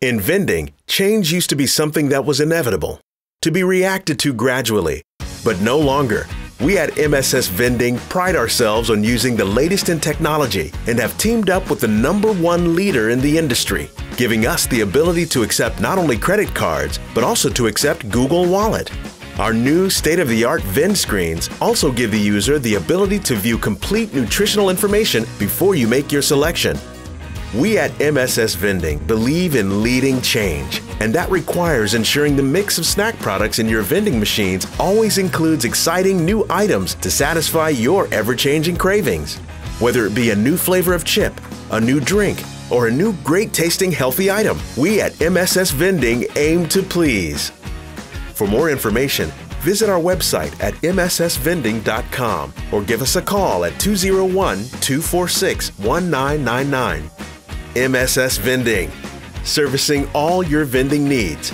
In vending, change used to be something that was inevitable, to be reacted to gradually, but no longer. We at MSS Vending pride ourselves on using the latest in technology and have teamed up with the number one leader in the industry, giving us the ability to accept not only credit cards, but also to accept Google Wallet. Our new state of the art Vend screens also give the user the ability to view complete nutritional information before you make your selection. We at MSS Vending believe in leading change, and that requires ensuring the mix of snack products in your vending machines always includes exciting new items to satisfy your ever changing cravings. Whether it be a new flavor of chip, a new drink, or a new great tasting healthy item, we at MSS Vending aim to please. For more information, visit our website at mssvending.com or give us a call at 201 246 1999. MSS Vending, servicing all your vending needs